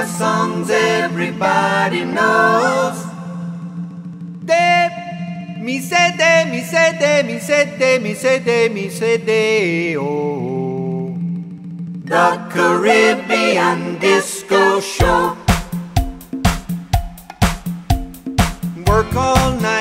are songs everybody knows. De, mi se de, mi se de, mi se de, mi se de, mi se de, oh. The Caribbean Disco Show. Work all night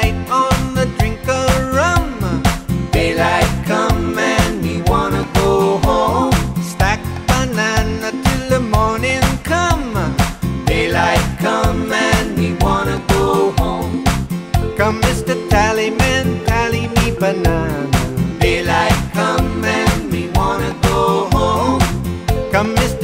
banana. Daylight come and we wanna go home. Come, Mr.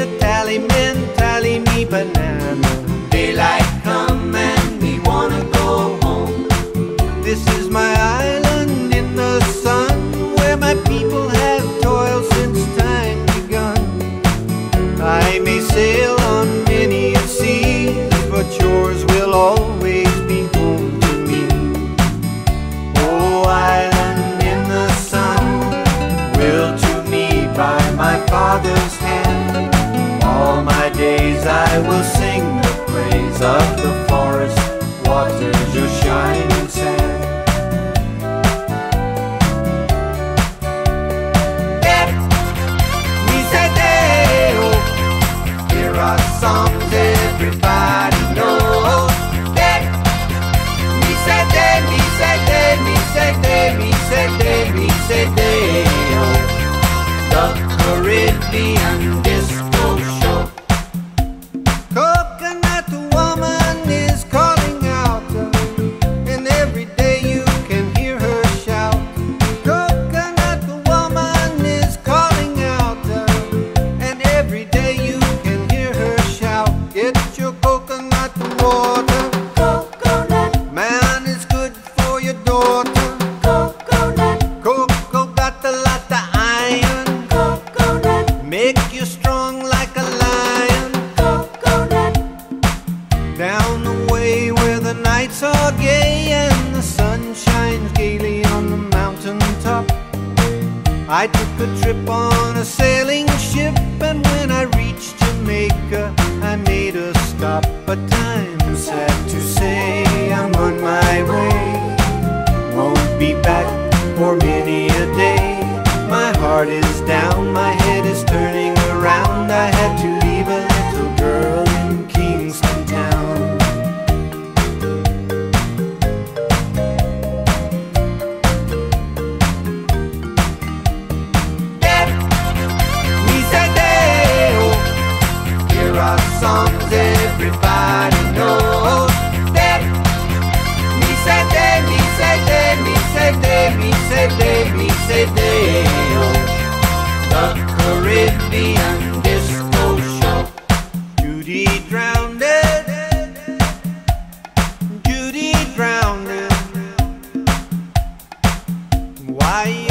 I will sing the praise of the forest, waters, your shining sand. Are songs everybody knows. The Caribbean water, Coconut, man is good for your daughter. coconut, Cocoa got a lot of iron, coconut, make you strong like a lion. coconut. Down the way where the nights are gay and the sun shines gaily on the mountain top. I took a trip on a sailing for many a day. My heart is down, my head Ay.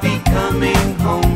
Be coming home